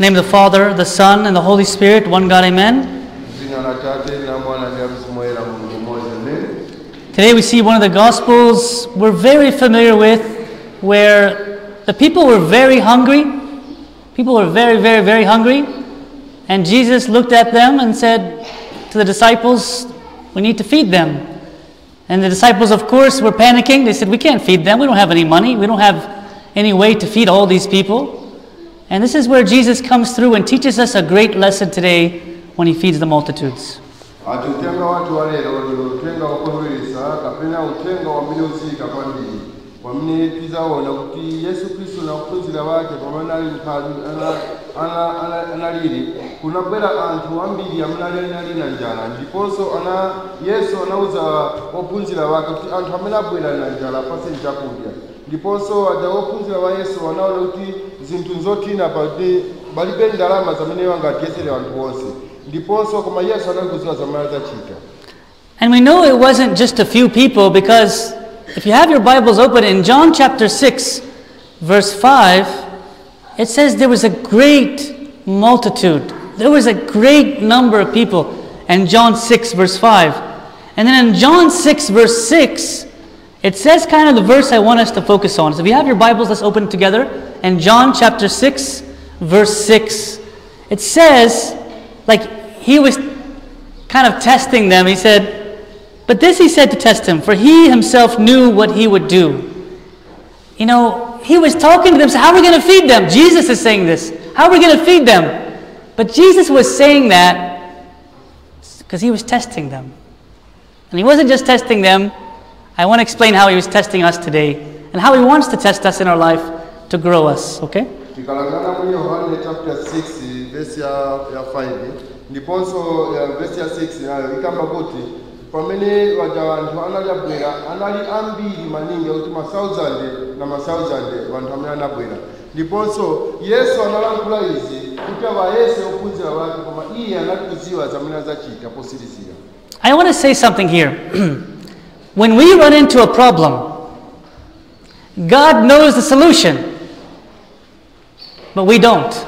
name of the Father, the Son, and the Holy Spirit, one God, amen. dzina la tate la mwana ndi mzimu woyera mulungu mmodzi amene Today we see one of the Gospels we're very familiar with where the people were very hungry. People were very, very, very hungry. And Jesus looked at them and said to the disciples, We need to feed them. And the disciples, of course, were panicking. They said, We can't feed them. We don't have any money. We don't have any way to feed all these people. And this is where Jesus comes through and teaches us a great lesson today when he feeds the multitudes. yesu ndiponso wa yesu anaona kuti zinthu nzothina pati palibe ndalama anthu onse ndiponso koma yesu adzachita And we know it wasn't just a few people because if you have your Bibles open in John chapter 6, verse 5, it says there was a great multitude. There was a great number of people. And John 6, verse 5. And then in John 6, verse 6, it says kind of the verse I want us to focus on. So if you have your Bibles, let's open it together. In John chapter 6, verse 6, it says, like he was kind of testing them. He said, But this he said to test him, for he himself knew what he would do. You know, he was talking to them, so how are we going to feed them? Jesus is saying this. How are we going to feed them? But Jesus was saying that because he was testing them. And he wasn't just testing them. I want to explain how he was testing us today and how he wants to test us in our life to grow us, okay? tikalangana mu yohane chapter 6 verse ya, ya 5 ndiponso ya ya 6 nayo ikamba kuti pamene waja anthu anali ambiri maningi kuti masauzande na masauzande anthu amene anabwera ndiponso yesu analankhula izi kuti awayese ophunzira koma iye zamene adzachita posirizira I want to say something here. when we run into a problem, God knows the solution, but we don't.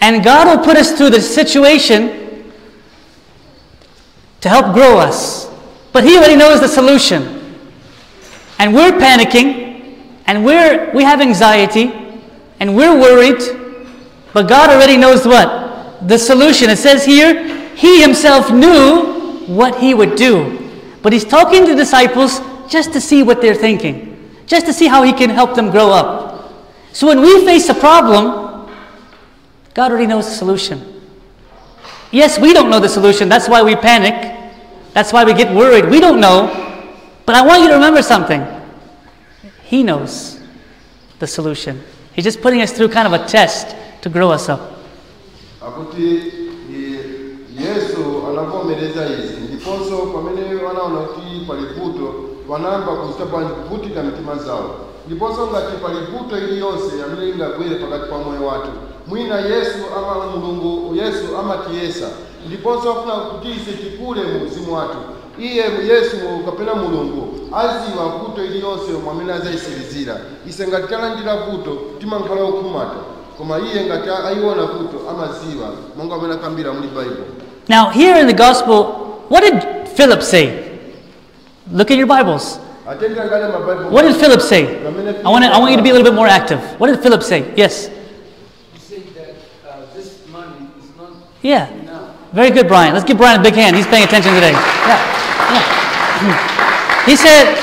And God will put us through the situation to help grow us. But He already knows the solution. And we're panicking, and we're, we have anxiety, and we're worried, but God already knows what? The solution. It says here, He Himself knew what He would do. But He's talking to disciples just to see what they're thinking, just to see how He can help them grow up. So when we face a problem, God already knows the solution. Yes, we don't know the solution. That's why we panic. That's why we get worried. We don't know. But I want you to remember something. He knows the solution. He's just putting us through kind of a test to grow us up. akuti i- yesu anavomereza izi ndiponso kuvutika mitima zawo amene pakati pa moyo wathu. Mwina yesu ama mulungu yesu amatiyesa ndiponso afuna mu mzimu wathu. Iye yesu kapena mulungu aziwa vuto iliyonse azayisirizira ise ngati talandira vuto okhumata. Koma iye ngati ayiona vuto amaziwa. Monga amene akambira muli baibulo Now, here in the gospel, what did Philip say? Look at your Bibles. atenge ngale mabaibulo What did Philip say? I want, to, I want you to be a little bit more active. What did Philip say? Yes. He said that uh, this money is not Yeah. enough. Very good, Brian. Let's give Brian a big hand. He's paying attention today. Yeah. yeah. He said,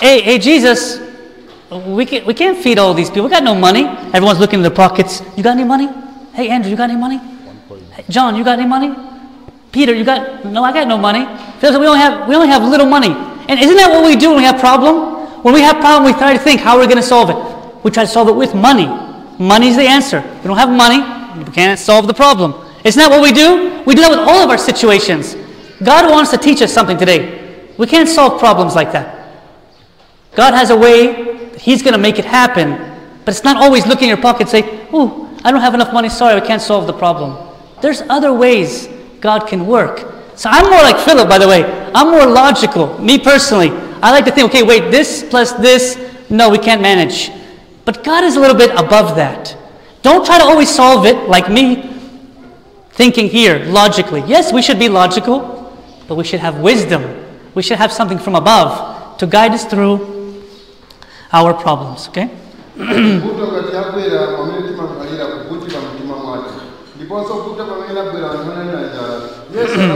hey, hey, Jesus, we can't, we can't feed all these people. We got no money. Everyone's looking in their pockets. You got any money? Hey, Andrew, you got any money? Hey, John, you got any money? Peter, you got, no, I got no money. Phil said, we only have, we only have little money. And isn't that what we do when we have problem? When we have problem, we try to think, how we're we going to solve it? We try to solve it with money. Money's the answer. We don't have money, we can't solve the problem. Isn't that what we do? We do that with all of our situations. God wants to teach us something today. We can't solve problems like that. God has a way He's going to make it happen, but it's not always look in your pocket and say, "Oh, I don't have enough money. Sorry, I can't solve the problem." There's other ways God can work. So I'm more like Philip, by the way. I'm more logical. Me personally, I like to think, okay, wait, this plus this, no, we can't manage. But God is a little bit above that. Don't try to always solve it like me, thinking here logically. Yes, we should be logical, but we should have wisdom. We should have something from above to guide us through our problems, okay?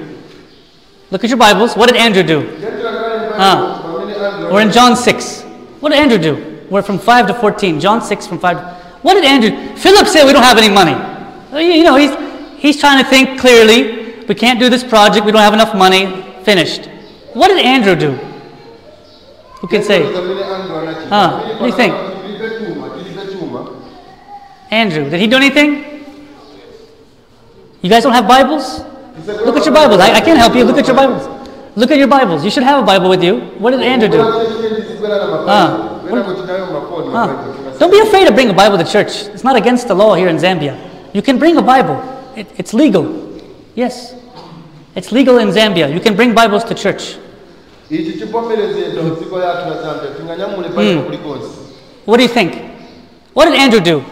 Look at your Bibles. What did Andrew do? Ah. We're in John 6. What did Andrew do? We're from 5 to 14. John 6 from 5 to... What did Andrew... Philip said we don't have any money. Uh, You know, he's, he's trying to think clearly. We can't do this project. We don't have enough money. Finished. What did Andrew do? Who can say? Ah, what do you think? Andrew, did he do anything? You guys don't have Bibles? Look at your Bibles. I, I can't help you. Look at your Bibles. Look at your Bibles. You should have a Bible with you. What did Andrew do? Ah. Don't be afraid to bring a Bible to church. It's not against the law here in Zambia. You can bring a Bible. It, it's legal. Yes. It's legal in Zambia. You can bring Bibles to church. ichi chivomerezedwa mdziko yathu la zambia tinganyamule palipo kulikonse What do you think? What did Andrew do?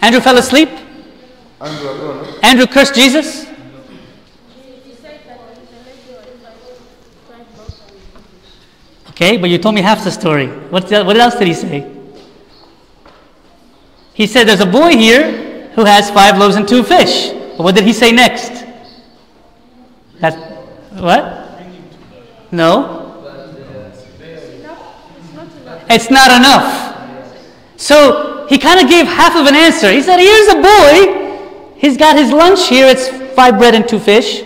Andrew fell asleep? Andrew cursed Jesus? Okay, but you told me half the story. What, what else did he say? He said, There's a boy here who has five loaves and two fish. But what did he say next? That, what? No? It's not enough. So he kind of gave half of an answer. He said, Here's a boy. He's got his lunch here. It's five bread and two fish.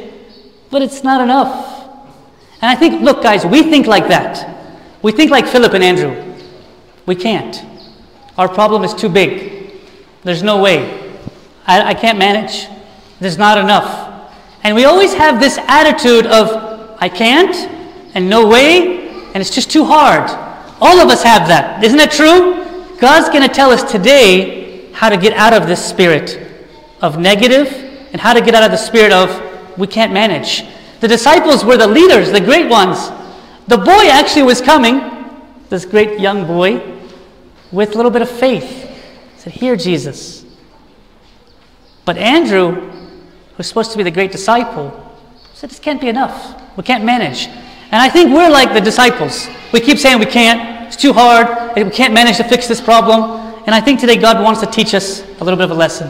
But it's not enough. And I think, look, guys, we think like that. We think like Philip and Andrew. We can't. Our problem is too big. There's no way. I, I can't manage. There's not enough. And we always have this attitude of, I can't, and no way, and it's just too hard. All of us have that. Isn't it true? God's going to tell us today how to get out of this spirit of negative and how to get out of the spirit of we can't manage. The disciples were the leaders, the great ones. The boy actually was coming, this great young boy, with a little bit of faith. He said, Here, Jesus. But Andrew, who's supposed to be the great disciple, said, This can't be enough. We can't manage. And I think we're like the disciples. We keep saying we can't, it's too hard, we can't manage to fix this problem. And I think today God wants to teach us a little bit of a lesson.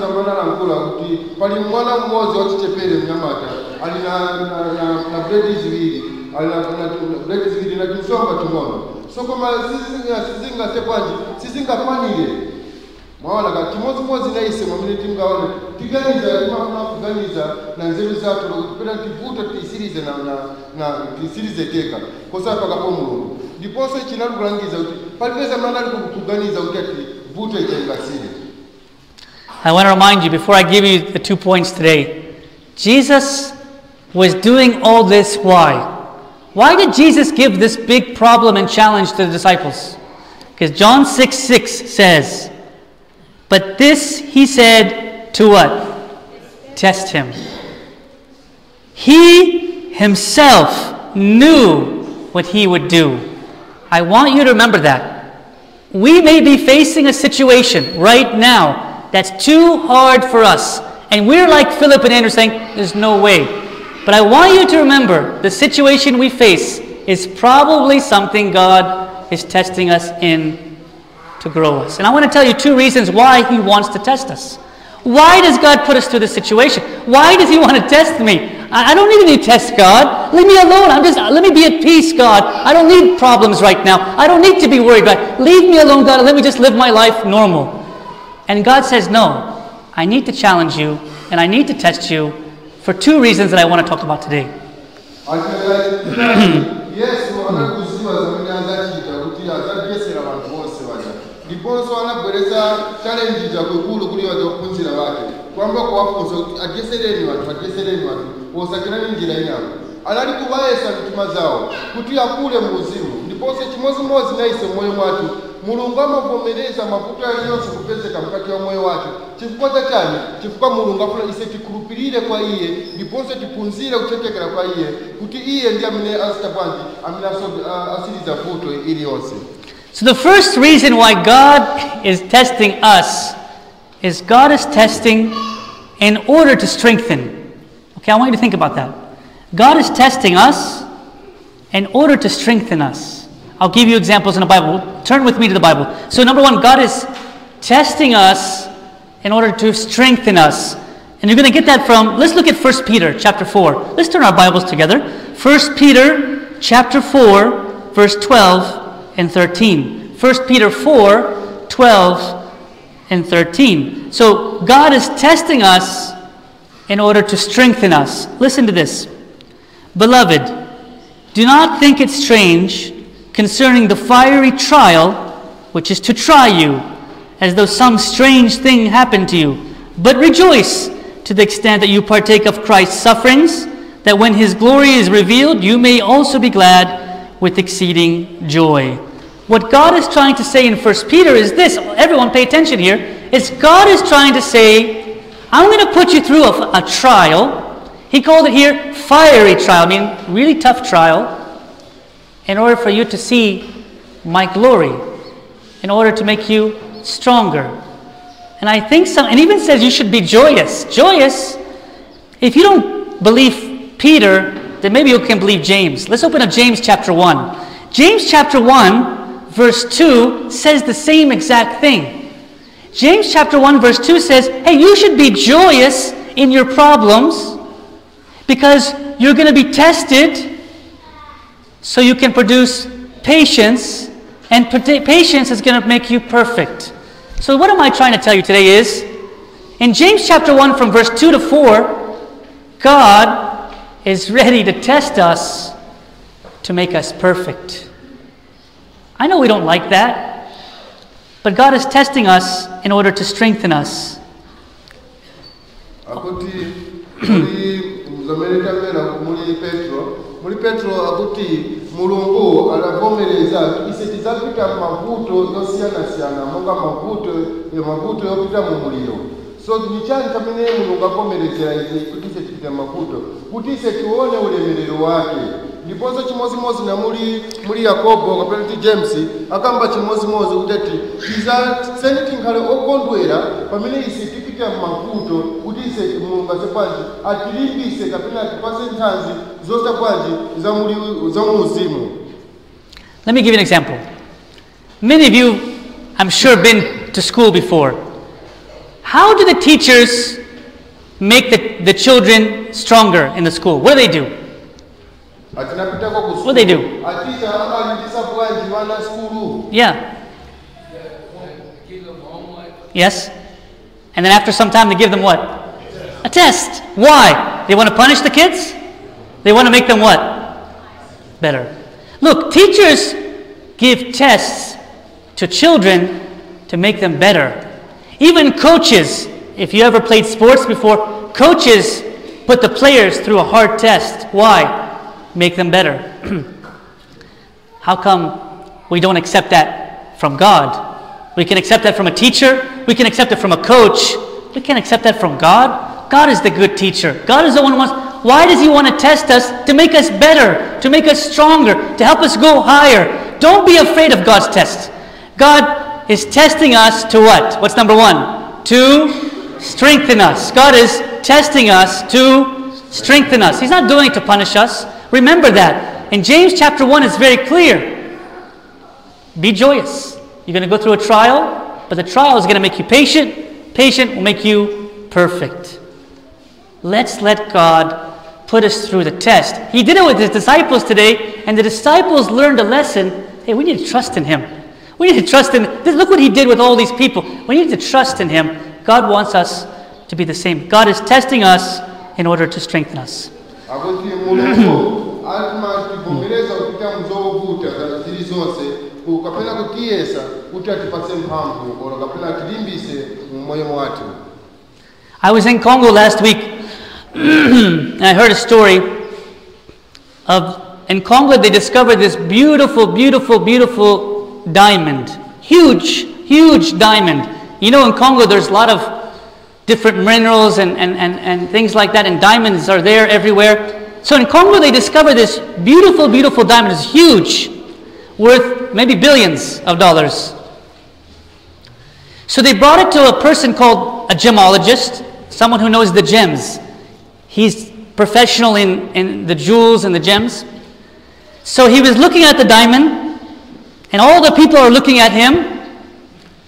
Nayo na mkula kuti pali mwana mmodzi wachichepere mnyamata ali na, na, na, na bredi ziwiri ali na, na bredi ziwiri na tinsomba ting'ono so koma sizinga- sizingate bwanji sizingakwanire mwaona ka chimodzimodzi na ise mwamene tingaone tiganiza timafuna kuganiza na nzeru zathu lokuti pena tivuto tisirize na, na, na tisirize teka. Kosapakapo mulungu ndiponso chinalikulangiza kuti palipeza mwana ali kuganiza kuti ati vuto itaingasire I want to remind you before I give you the two points today Jesus was doing all this why? Why did Jesus give this big problem and challenge to the disciples? Because John 6 6 says, But this he said to what? Test him. He himself knew what he would do. I want you to remember that. We may be facing a situation right now that's too hard for us. And we're like Philip and Andrew saying, There's no way. But I want you to remember the situation we face is probably something God is testing us in to grow us. And I want to tell you two reasons why He wants to test us. Why does God put us through this situation? Why does He want to test me? I don't need any tests, God. Leave me alone. I'm just let me be at peace, God. I don't need problems right now. I don't need to be worried, God. Leave me alone, God, and let me just live my life normal. And God says, No, I need to challenge you and I need to test you for two reasons that I want to talk about today. Anali kuwayesa mitima zawo kuti akule mu uzimu ndiponso chimodzimodzi na ise mmoyo mwathu mulungu amavomereza mavuto aliyonse kupezeka mkati wa moyo wathu chifukwa chachani chifukwa mulungu afuna ise tikhulupirire kwa iye ndiponso tiphunzire kuthekekera kwa iye kuti iye ndi amene azita amene asiriza vuto iliyonse So, the first reason why God is testing us is God is testing in order to strengthen. Okay, I want you to think about that. God is testing us in order to strengthen us. I'll give you examples in the Bible. Turn with me to the Bible. So, number one, God is testing us in order to strengthen us. And you're going to get that from, let's look at 1 Peter chapter 4. Let's turn our Bibles together. 1 Peter chapter 4, verse 12 and 13. 1 Peter 4, 12 and 13. So, God is testing us in order to strengthen us. Listen to this. Beloved, do not think it strange concerning the fiery trial which is to try you, as though some strange thing happened to you. But rejoice to the extent that you partake of Christ's sufferings, that when his glory is revealed, you may also be glad with exceeding joy. What God is trying to say in 1 Peter is this everyone pay attention here. It's God is trying to say, I'm going to put you through a, a trial. He called it here fiery trial, I mean really tough trial, in order for you to see my glory, in order to make you stronger. And I think some, and even says you should be joyous. Joyous. If you don't believe Peter, then maybe you can believe James. Let's open up James chapter 1. James chapter 1, verse 2 says the same exact thing. James chapter 1, verse 2 says, Hey, you should be joyous in your problems because you're going to be tested so you can produce patience, and patience is going to make you perfect. So, what am I trying to tell you today is in James chapter 1, from verse 2 to 4, God is ready to test us to make us perfect. I know we don't like that, but God is testing us in order to strengthen us. Muli petro akuti mulungu adavomereza kuti ise tidzapita mavuto yosiyanasiyana monga mavuto mavuto yopita mu muliro. So ni chani mulungu avomerezera izi kuti ise mavuto kuti ise tione ulemerero wake. Ndiponso chimozimozi na muli yakobo kapena kuti james akamba chimozimozi kuti ati tizatseni tinkhale okondwera pamene ise tipita m'mavuto kuti ise mulungu ase bwanji atilimbise kapena atipase nthanzi zosa bwanji za muli- za mu uzimu Let me give you an example. Many of you, I'm sure, been to school before. How do the teachers make the, the children stronger in the school? What do they do? What do they do? aticha amalindisa bwanji vana skulu Yeah. Give them homework. Yes? And then after some time, they give them what? A test. Why? They want to punish the kids? They want to make them what? Better. Look, teachers give tests to children to make them better. Even coaches, if you ever played sports before, coaches put the players through a hard test. Why? Make them better. How come we don't accept that from God? We can accept that from a teacher, we can accept it from a coach, we can't accept that from God. God is the good teacher. God is the one who wants. Why does He want to test us? To make us better, to make us stronger, to help us go higher. Don't be afraid of God's tests. God is testing us to what? What's number one? To strengthen us. God is testing us to strengthen us. He's not doing it to punish us. Remember that. In James chapter 1, it's very clear. Be joyous. You're going to go through a trial, but the trial is going to make you patient. Patient will make you perfect. Let's let God put us through the test. He did it with his disciples today, and the disciples learned a lesson. Hey, we need to trust in him. We need to trust in. Look what he did with all these people. We need to trust in him. God wants us to be the same. God is testing us in order to strengthen us. I was in Congo last week I heard a story of in Congo they discovered this beautiful, beautiful, beautiful diamond. Huge, huge diamond. You know, in Congo there's a lot of different minerals and, and, and, and things like that, and diamonds are there everywhere. So in Congo they discovered this beautiful, beautiful diamond. It's huge, worth maybe billions of dollars. So they brought it to a person called a gemologist, someone who knows the gems. He's professional in, in the jewels and the gems. So he was looking at the diamond, and all the people are looking at him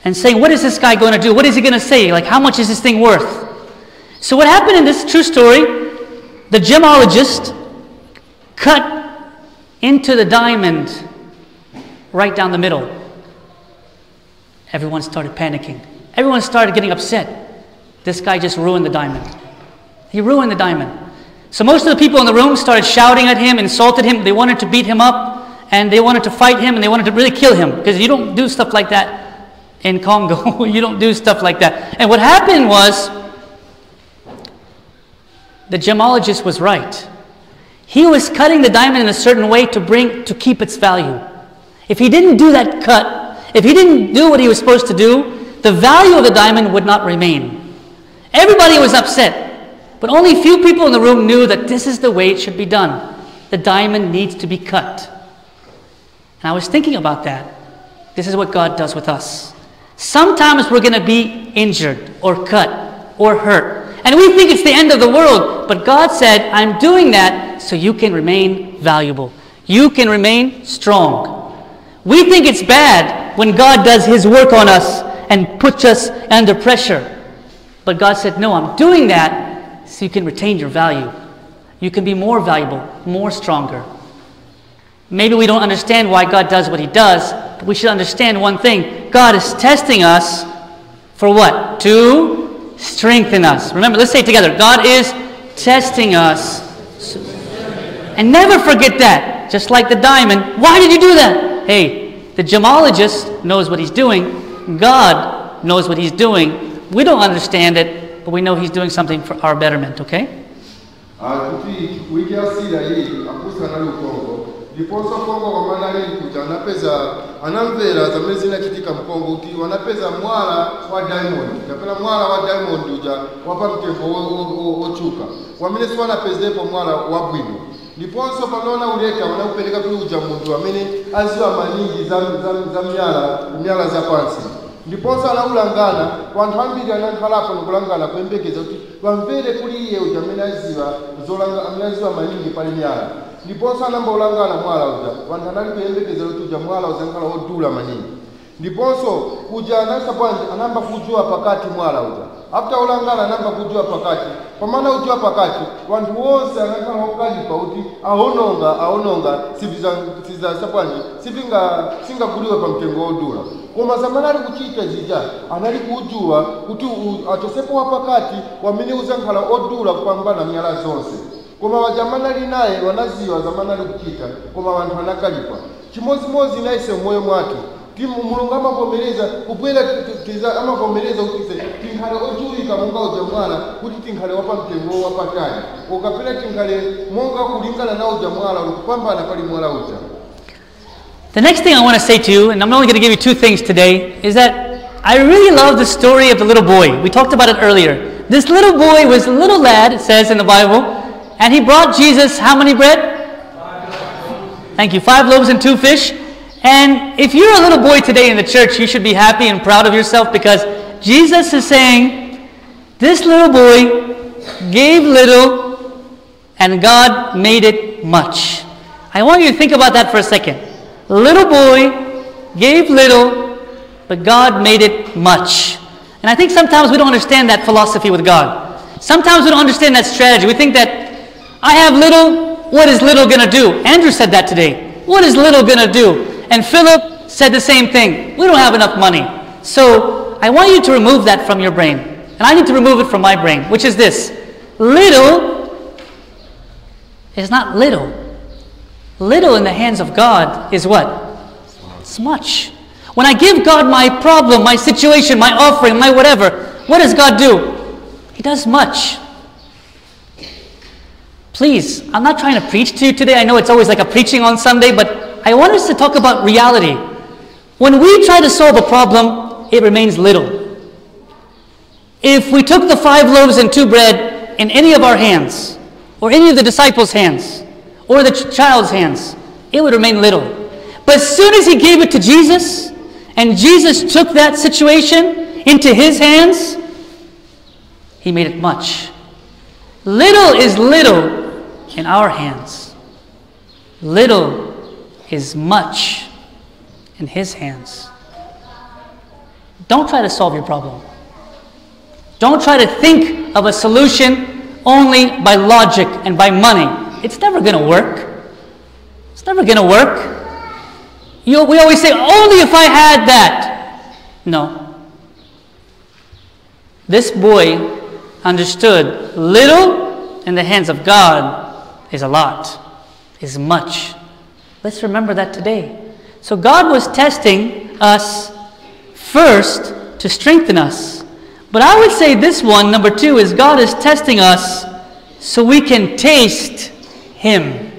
and saying, What is this guy going to do? What is he going to say? Like, how much is this thing worth? So, what happened in this true story, the gemologist cut into the diamond right down the middle. Everyone started panicking. Everyone started getting upset. This guy just ruined the diamond. He ruined the diamond. So most of the people in the room started shouting at him, insulted him. They wanted to beat him up, and they wanted to fight him, and they wanted to really kill him because you don't do stuff like that in Congo. you don't do stuff like that. And what happened was the gemologist was right. He was cutting the diamond in a certain way to bring to keep its value. If he didn't do that cut, if he didn't do what he was supposed to do, the value of the diamond would not remain. Everybody was upset, but only few people in the room knew that this is the way it should be done. The diamond needs to be cut. And I was thinking about that. This is what God does with us. Sometimes we're going to be injured or cut or hurt. And we think it's the end of the world. But God said, I'm doing that so you can remain valuable. You can remain strong. We think it's bad when God does His work on us and puts us under pressure. But God said, No, I'm doing that so you can retain your value. You can be more valuable, more stronger. Maybe we don't understand why God does what He does, but we should understand one thing God is testing us for what? To strengthen us. Remember, let's say it together God is testing us. And never forget that. Just like the diamond. Why did you do that? Hey, the gemologist knows what he's doing, God knows what he's doing. We don't understand it, but we know he's doing something for our betterment, okay? Pamene uleka wanaupereka uja munthu amene aziwa maningi za, myala myala ndiponso anaulangana wanthu ambiri anakhalapo nikulangana kuyembekeza kuti wamvere kuli iye uja amene aziwa zolanga amene aziwa maningi pali myala ndiponso anambaulangana mwala uja wanthu anali kuyembekeza kuti uja mwala uzankhala wodula maningi. Ndiponso uja anasa bwanji anamba kujuwa pakati mwala uja after ulangala anamba kujua pakati pamana ujua pakati wanthu wonse anakhala okalipa kuti aononga aononga sizasa bwanji sivinga singaguliwe pa mtengo wodula koma zamana ali kuchita zija. Anali kujuwa kuti atosepo wa wapakati wamene uzankhala odula kupambana myala zonse. Koma wajamana ali naye wanaziwa zamana ali kuchita koma wanthu anakalipa chimozimozi naise mmoyo mwathu amavomereza kubwera ti- ti- tiza amavomereza tinkhale monga kuti tinkhale wapa mtengo wapatali tinkhale monga kulingana na pali mwala uja The next thing I want to say to you, and I'm only going to give you two things today, is that I really love the story of the little boy. We talked about it earlier. This little boy was a little lad, it says in the Bible, and he brought Jesus how many bread? Thank you. Five loaves and two fish. And if you're a little boy today in the church, you should be happy and proud of yourself because Jesus is saying, This little boy gave little and God made it much. I want you to think about that for a second. Little boy gave little, but God made it much. And I think sometimes we don't understand that philosophy with God. Sometimes we don't understand that strategy. We think that I have little, what is little going to do? Andrew said that today. What is little going to do? And Philip said the same thing. We don't have enough money. So I want you to remove that from your brain. And I need to remove it from my brain, which is this little is not little. Little in the hands of God is what? It's much. When I give God my problem, my situation, my offering, my whatever, what does God do? He does much. Please, I'm not trying to preach to you today. I know it's always like a preaching on Sunday, but I want us to talk about reality. When we try to solve a problem, it remains little. If we took the five loaves and two bread in any of our hands, or any of the disciples' hands, or the ch- child's hands, it would remain little. But as soon as he gave it to Jesus, and Jesus took that situation into his hands, he made it much. Little is little in our hands. Little is much in his hands. Don't try to solve your problem. Don't try to think of a solution only by logic and by money. It's never going to work. It's never going to work. You, we always say, only if I had that. No. This boy understood little in the hands of God is a lot, is much. Let's remember that today. So God was testing us first to strengthen us. But I would say this one, number two, is God is testing us so we can taste Him.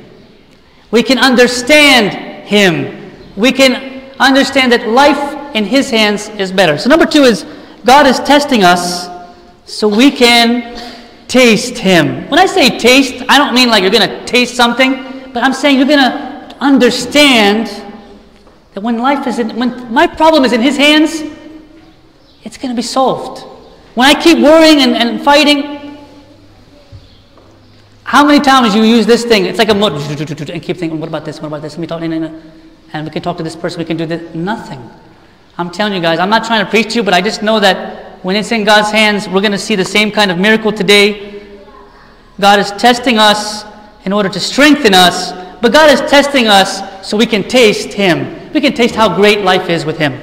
We can understand Him. We can understand that life in His hands is better. So, number two is God is testing us so we can taste Him. When I say taste, I don't mean like you're going to taste something, but I'm saying you're going to understand that when life is in, when my problem is in His hands, it's going to be solved. When I keep worrying and, and fighting, how many times you use this thing? It's like a motor, and keep thinking, what about this? What about this? Let me talk, and we can talk to this person. We can do this. Nothing. I'm telling you guys, I'm not trying to preach to you, but I just know that when it's in God's hands, we're going to see the same kind of miracle today. God is testing us in order to strengthen us, but God is testing us so we can taste Him. We can taste how great life is with Him.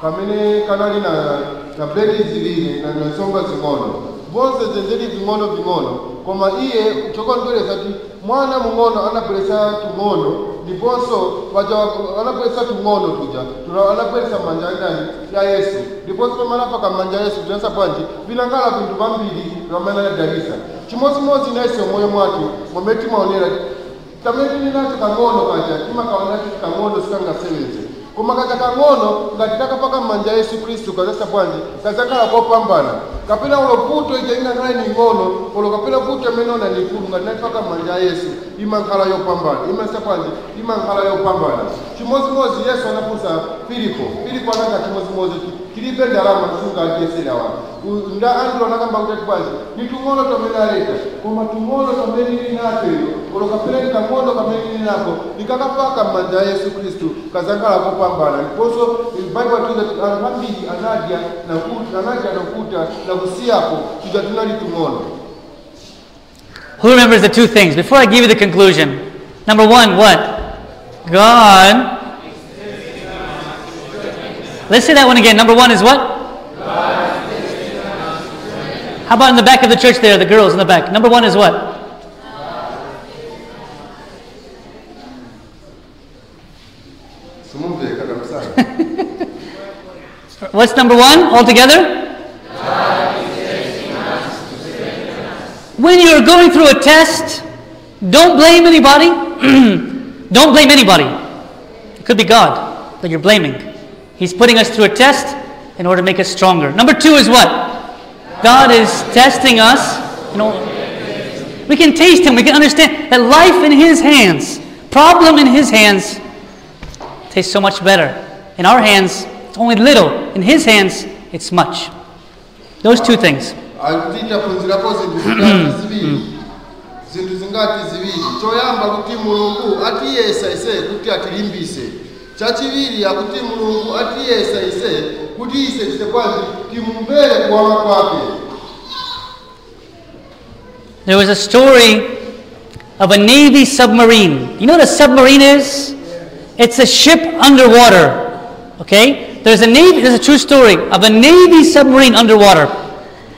kamene kanali na bredi na zing'ono bonse zezeli vingono vingono koma iye chokontoletsa ti mwana mung'ono anabweresa tung'ono ndiponso paja anabweresa tung'ono tuja. Tula anabweresa manja inani ya yesu. Ndiponso pamene apaka manja yesu tinasa bwanji vinangala pinthu pambiri pamene adalisa chimodzin'modzi inayese moyo mwathu momwe timaonera tamene tininacho kang'ono kaja timakaonati kang'ono sikangasewenze koma kaja kang'ono ngati takapaka m'manja yesu khristu kazasa bwanji kazakhala kopambana kapena ulo puto ija inakhala ni ng'ono ulo kapena puto imene ona ni ikulu ngati natipaka m'manja ya yesu. Imankhala yopambana imasa bwanji imankhala yopambana chimodzimodzi yesu anafunsa filipo. Filipo ananga chimodzimodzi wanu nda andro anakamba kuti ni koma nikakapaka m'manja ya yesu khristu kazakhala kopambana ndiponso anthu ambiri anadya anadya nakuta tung'ono Who remembers the two things? Before I give you the conclusion. Number one, what? God. Let's say that one again. Number one is what? How about in the back of the church there, the girls in the back? Number one is what? What's number one altogether? When you're going through a test, don't blame anybody. don't blame anybody. It could be God that you're blaming. He's putting us through a test in order to make us stronger. Number two is what? God is testing us. You know, we can taste Him. We can understand that life in His hands, problem in His hands, tastes so much better. In our hands, it's only little. In His hands, it's much. Those two things. titaphunzirako zinthu hmm. hmm. zingati ziwiri zinthu zingati ziwiri choyamba kuti mulungu atiyesa ise kuti atilimbise chachiwiri akuti mulungu atiyesa ise kuti ise timumbere kuwala kwake There was a story of a Navy submarine. You know what a submarine is? It's a ship underwater. Okay? There's a Navy, there's a true story of a Navy submarine underwater.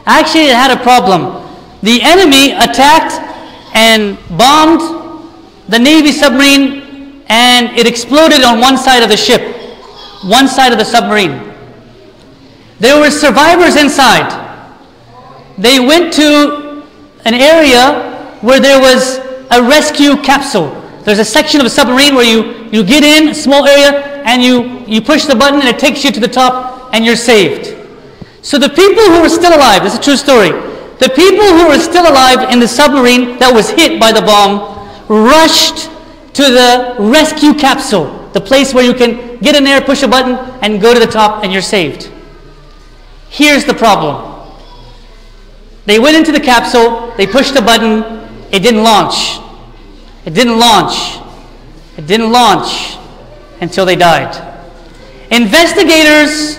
Actually, it had a problem. The enemy attacked and bombed the Navy submarine and it exploded on one side of the ship, one side of the submarine. There were survivors inside. They went to an area where there was a rescue capsule. There's a section of a submarine where you, you get in, a small area, and you, you push the button and it takes you to the top and you're saved. So the people who were still alive, this is a true story, the people who were still alive in the submarine that was hit by the bomb rushed to the rescue capsule, the place where you can get in there, push a button, and go to the top and you're saved. Here's the problem. They went into the capsule, they pushed the button, it didn't launch. It didn't launch. It didn't launch until they died. Investigators,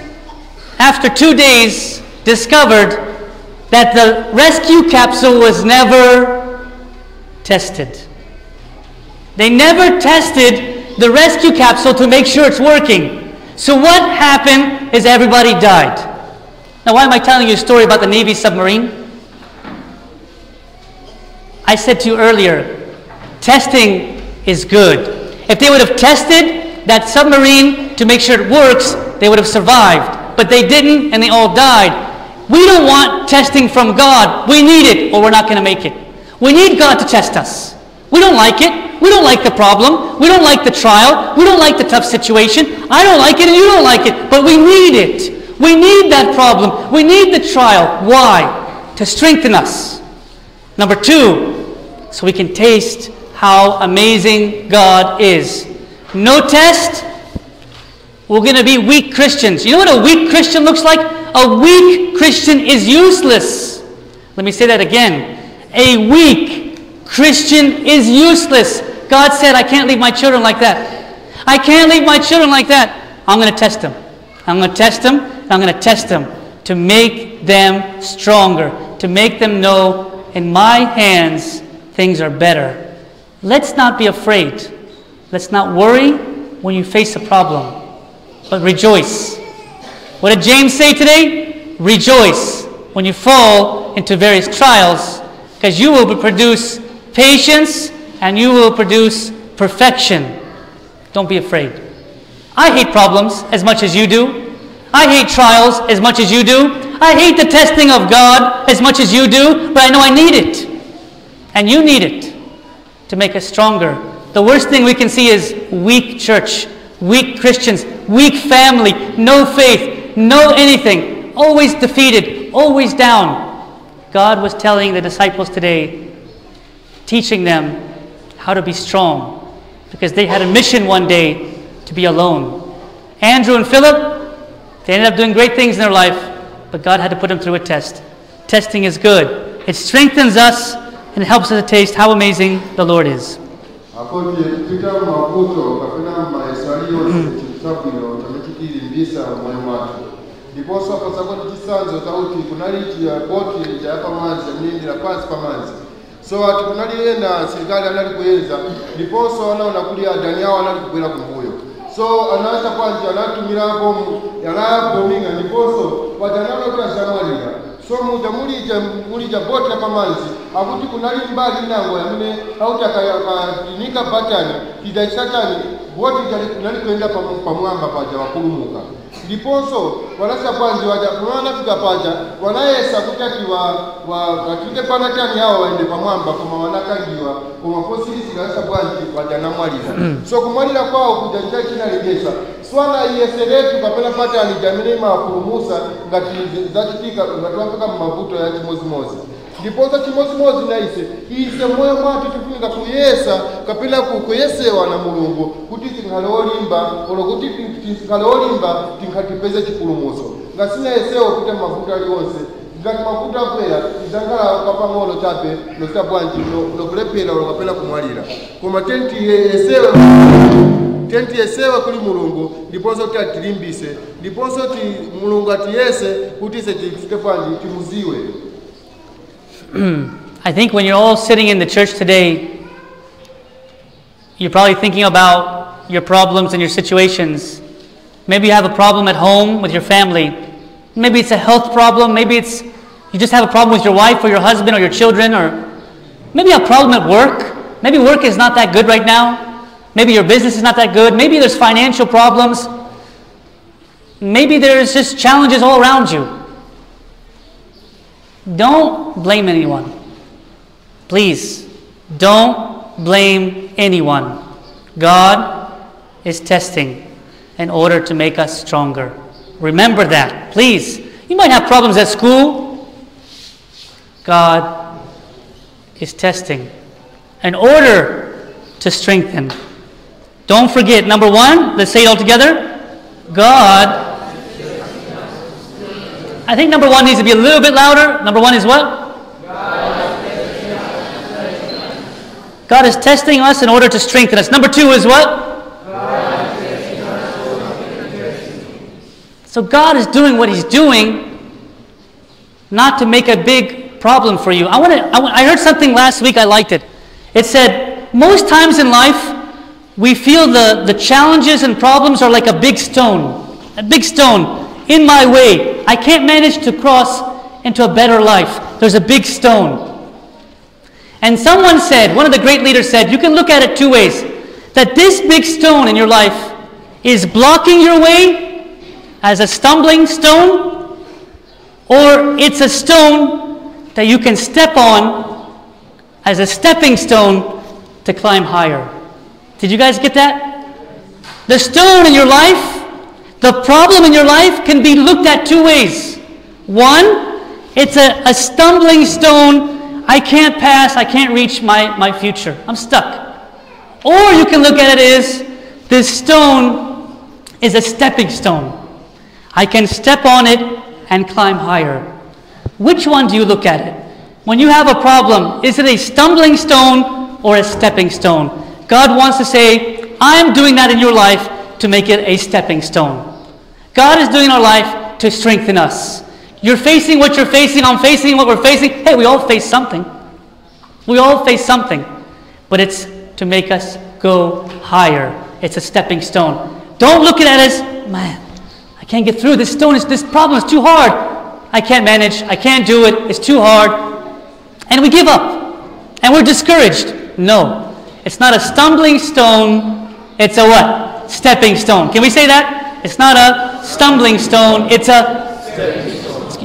after two days, discovered that the rescue capsule was never tested. They never tested the rescue capsule to make sure it's working. So, what happened is everybody died. Now, why am I telling you a story about the Navy submarine? I said to you earlier, testing is good. If they would have tested that submarine to make sure it works, they would have survived. But they didn't, and they all died. We don't want testing from God. We need it, or we're not going to make it. We need God to test us. We don't like it. We don't like the problem. We don't like the trial. We don't like the tough situation. I don't like it, and you don't like it. But we need it. We need that problem. We need the trial. Why? To strengthen us. Number two, so we can taste how amazing God is. No test, we're going to be weak Christians. You know what a weak Christian looks like? A weak Christian is useless. Let me say that again. A weak Christian is useless. God said, I can't leave my children like that. I can't leave my children like that. I'm going to test them. I'm going to test them, I'm going to test them to make them stronger, to make them know in my hands things are better. Let's not be afraid. Let's not worry when you face a problem, but rejoice. What did James say today? Rejoice when you fall into various trials, because you will produce patience and you will produce perfection. Don't be afraid. I hate problems as much as you do. I hate trials as much as you do. I hate the testing of God as much as you do, but I know I need it. And you need it to make us stronger. The worst thing we can see is weak church, weak Christians, weak family, no faith, no anything, always defeated, always down. God was telling the disciples today, teaching them how to be strong because they had a mission one day to be alone. Andrew and Philip, they ended up doing great things in their life, but God had to put them through a test. Testing is good, it strengthens us and it helps us to taste how amazing the Lord is. akoti kupita mumavuto kapena mmayeso aliyonse mm. chikusabwino chamene chitilimbisa moyo mwathu ndiponso aposakoti so ati kunaliyena serikali anali kuyeza ndiponso ana unakulya adani awo anali kubwera kumbuyo. So anasa kwanji anatumilapo yalayapominga ndiponso wati analota zamwalira so muja mulija mulija boti yapamazi akuti kunali mbali nango yamene auti akatinika batani tida satani boti kunali kuyenda pamwamba paja wapulumuka ndiponso wanachapanji wajakumana tukapaja wanayesa kutakiwa watunge pana chani awo waende pamwamba koma wanakangiwa koma posilisika nasabwanji wajanamwalira mm. so kumwalira kwawo kuja ncha chinalegesa swana iyeseletu kapena patani jamine mapulumusa ngati zachitika ngatiwapeka mmavuto ya chimozimozi ndiponso chimozimozi naise ise moyo mwathu tifunika kuyesa kapena ku- kuyesewa na mulungu kuti tinkhale olimba olo kuti ti- tinkhale olimba tinkhatipeze chipulumuso ngasinayesewa kuti mavuto aliwonse ngati mavuto abwera tidzakhala kapang'ono chabe nosita bwanji no- nokulephera olo kapena kumwalira. Koma tenti yesewe tenti kuli mulungu ndiponso kuti atilimbise ndiponso ti mulungu atiyese kuti ise tifute bwanji timuziwe I think when you're all sitting in the church today, you're probably thinking about your problems and your situations. Maybe you have a problem at home with your family. Maybe it's a health problem. Maybe it's you just have a problem with your wife or your husband or your children or Maybe a problem at work. Maybe work is not that good right now. Maybe your business is not that good. Maybe there's financial problems. Maybe there's just challenges all around you. Don't blame anyone. Please, don't blame anyone. God is testing in order to make us stronger. Remember that, please. You might have problems at school. God is testing in order to strengthen. Don't forget, number one, let's say it all together. God. I think number one needs to be a little bit louder. Number one is what? God is testing us in order to strengthen us. Number two is what? So God is doing what He's doing not to make a big problem for you. I, want to, I, I heard something last week, I liked it. It said, most times in life, we feel the, the challenges and problems are like a big stone. A big stone in my way. I can't manage to cross into a better life. There's a big stone. And someone said, one of the great leaders said, you can look at it two ways. That this big stone in your life is blocking your way as a stumbling stone, or it's a stone that you can step on as a stepping stone to climb higher. Did you guys get that? The stone in your life, the problem in your life can be looked at two ways. One, it's a, a stumbling stone. I can't pass, I can't reach my, my future. I'm stuck. Or you can look at it as this stone is a stepping stone. I can step on it and climb higher. Which one do you look at it? When you have a problem, is it a stumbling stone or a stepping stone? God wants to say, I'm doing that in your life to make it a stepping stone. God is doing in our life to strengthen us. You're facing what you're facing, I'm facing what we're facing. Hey, we all face something. We all face something. But it's to make us go higher. It's a stepping stone. Don't look at it as, man, I can't get through. This stone is, this problem is too hard. I can't manage. I can't do it. It's too hard. And we give up. And we're discouraged. No. It's not a stumbling stone. It's a what? Stepping stone. Can we say that? It's not a stumbling stone. It's a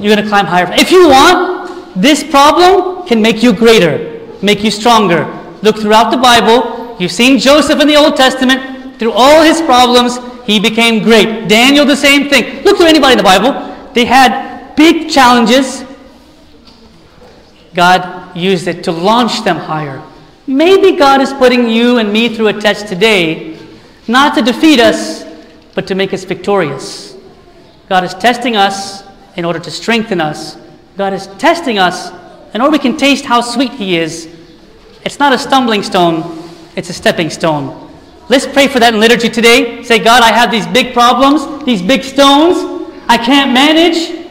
you're going to climb higher. If you want, this problem can make you greater, make you stronger. Look throughout the Bible. You've seen Joseph in the Old Testament. Through all his problems, he became great. Daniel, the same thing. Look through anybody in the Bible. They had big challenges. God used it to launch them higher. Maybe God is putting you and me through a test today, not to defeat us, but to make us victorious. God is testing us in order to strengthen us. God is testing us in order we can taste how sweet He is. It's not a stumbling stone, it's a stepping stone. Let's pray for that in liturgy today. Say, God, I have these big problems, these big stones. I can't manage.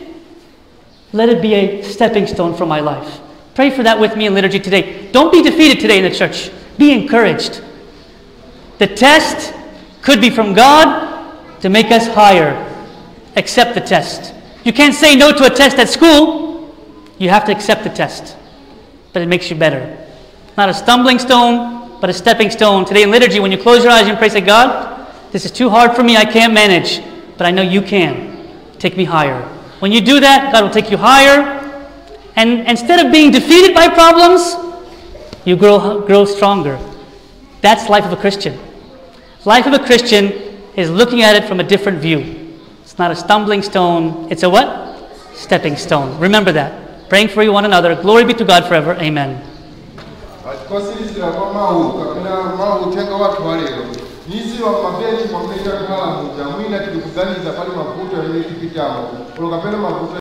Let it be a stepping stone for my life. Pray for that with me in liturgy today. Don't be defeated today in the church. Be encouraged. The test could be from God to make us higher. Accept the test. You can't say no to a test at school. You have to accept the test. But it makes you better. Not a stumbling stone, but a stepping stone. Today in liturgy, when you close your eyes and pray, say, God, this is too hard for me. I can't manage. But I know you can. Take me higher. When you do that, God will take you higher. And instead of being defeated by problems, you grow, grow stronger. That's life of a Christian. Life of a Christian is looking at it from a different view. It's not a stumbling stone, it's a what? Stepping stone. Remember that. Praying for you one another. Glory be to God forever. Amen.